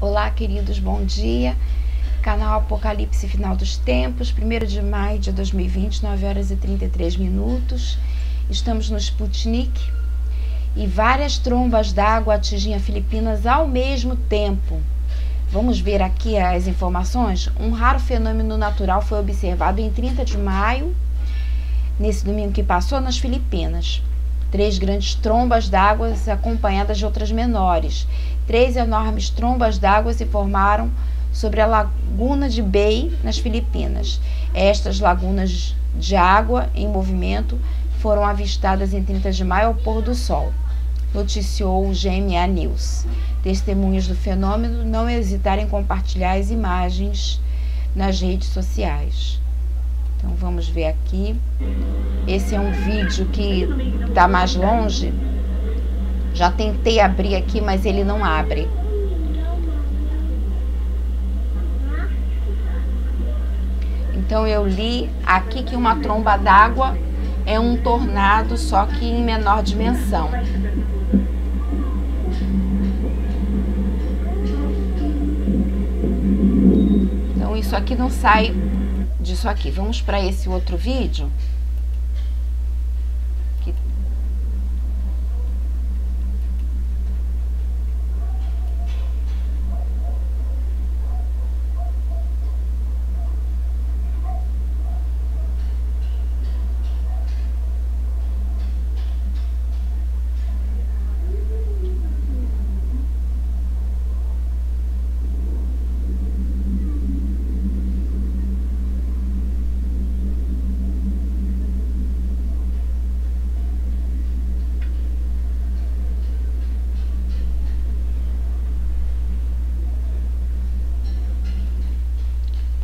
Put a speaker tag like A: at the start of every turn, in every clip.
A: Olá, queridos, bom dia. Canal Apocalipse Final dos Tempos, 1 de maio de 2020, 9 horas e 33 minutos. Estamos no Sputnik e várias trombas d'água atingem a Filipinas ao mesmo tempo. Vamos ver aqui as informações. Um raro fenômeno natural foi observado em 30 de maio, nesse domingo que passou, nas Filipinas. Três grandes trombas d'água acompanhadas de outras menores Três enormes trombas d'água se formaram sobre a laguna de Bay, nas Filipinas. Estas lagunas de água em movimento foram avistadas em 30 de maio ao pôr do sol, noticiou o GMA News. Testemunhas do fenômeno não hesitaram em compartilhar as imagens nas redes sociais. Então vamos ver aqui. Esse é um vídeo que está mais longe, já tentei abrir aqui, mas ele não abre. Então eu li aqui que uma tromba d'água é um tornado, só que em menor dimensão. Então isso aqui não sai disso aqui. Vamos para esse outro vídeo.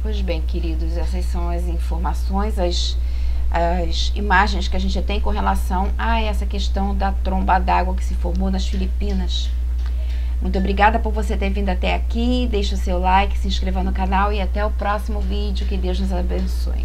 A: Pois bem, queridos, essas são as informações, as, as imagens que a gente tem com relação a essa questão da tromba d'água que se formou nas Filipinas. Muito obrigada por você ter vindo até aqui. Deixe o seu like, se inscreva no canal e até o próximo vídeo. Que Deus nos abençoe.